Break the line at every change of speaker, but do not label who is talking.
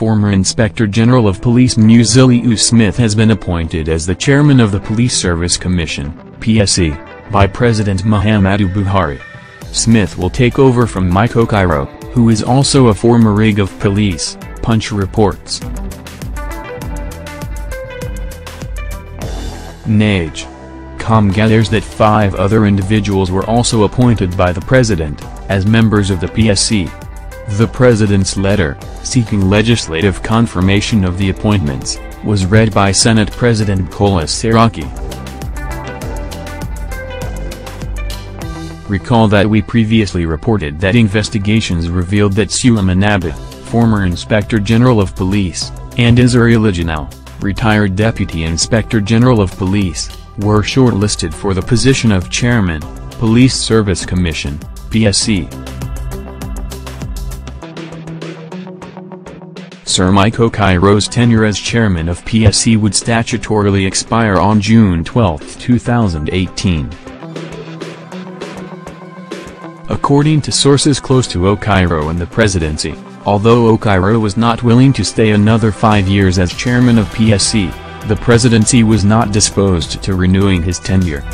former Inspector General of Police Musiliu Smith has been appointed as the chairman of the Police Service Commission, PSC, by President Muhammadu Buhari. Smith will take over from Mike Okiro, who is also a former RIG of police, Punch reports. Nage. Com gathers that five other individuals were also appointed by the president, as members of the PSC. The president's letter, seeking legislative confirmation of the appointments, was read by Senate President Bukola Saraki. Recall that we previously reported that investigations revealed that Suleiman Abba, former Inspector General of Police, and Israel Janel, retired Deputy Inspector General of Police, were shortlisted for the position of Chairman, Police Service Commission, PSC. Sir Michael Okiro's tenure as chairman of PSC would statutorily expire on June 12, 2018. According to sources close to Okiro and the presidency, although Okiro was not willing to stay another five years as chairman of PSC, the presidency was not disposed to renewing his tenure.